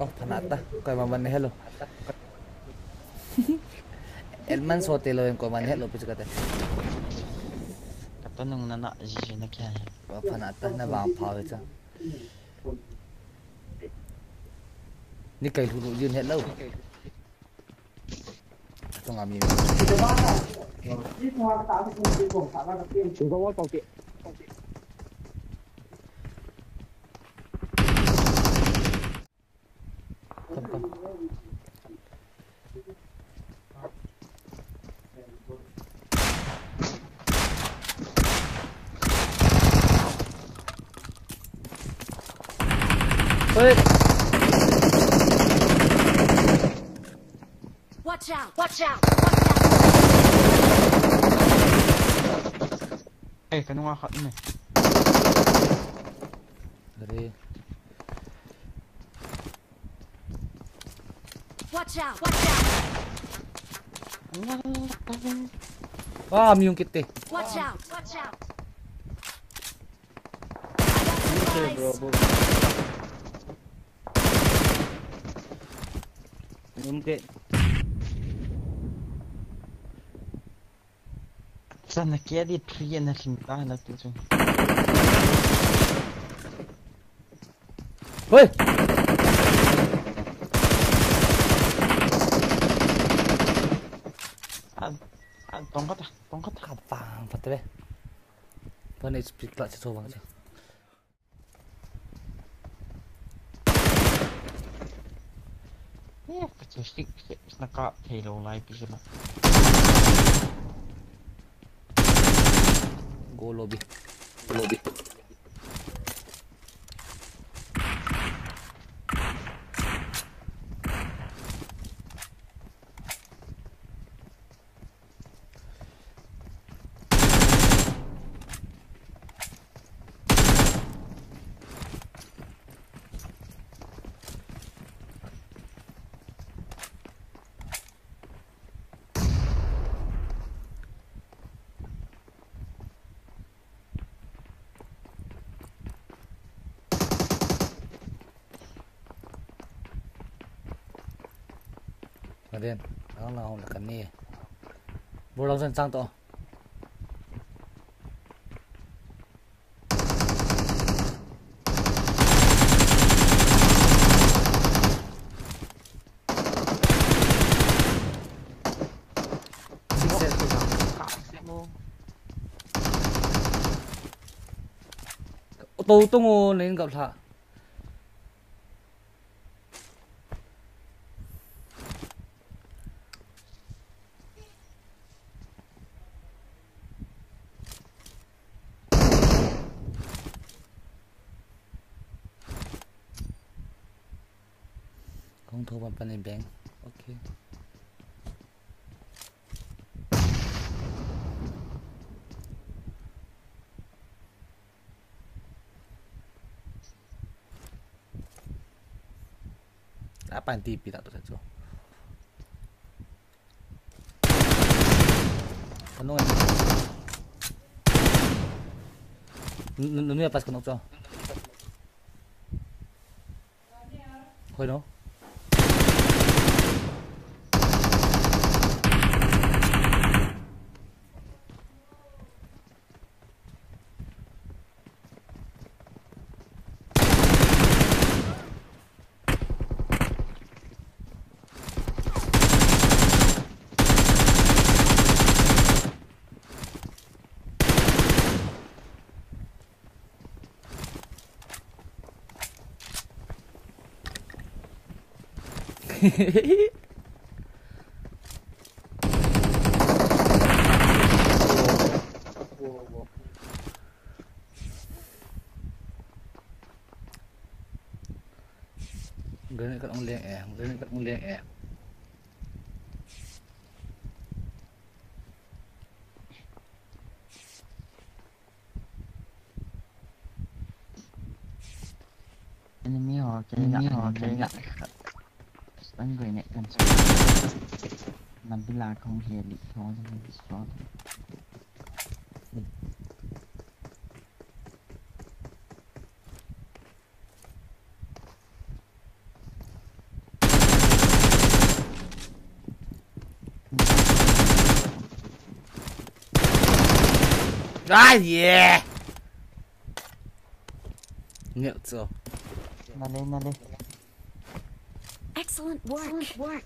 Oh, panata. Kaya maman hello. Elman sote lo yung kuman hello pisu kate. Katanong na na jiji na kya. Oh, panata na bang phawe cha. Ni kai lu yun hello. Ito nga mi. chúng có có kiện Ôi, Watch out! Watch out! Watch out! Ay, kanong nga ka ina. dari Watch out! Watch out! Wah, kami yung kit eh. Watch out! Watch out! okay I bro got bro okay Sana kya di priya na sinta na tongkat ah, tongkat ah. Bang, pat be. Pan is pick lah cetu bang. Yeah, kita sih, kecil. Nak kap hero lain pisah mah. Go lobby. Kemudian, là cái này vô Burang dân sang to. Tô tô ngô lên gặp thạ. untuk ni bank okey Apa TV tak tu satu? Penuh kan? Nunu ya pas kena tu. Kau no? Granit kat liang eh. Granit kat liang eh. Enemy họ cái enemy họ cái ngại. Anh người nhạy cần xúc Làm tôi lạc không hề bị khó cho mình bị xóa Rồi, yeah. Nghiệu chưa? Nào lên, nào lên. Excellent work. Excellent work.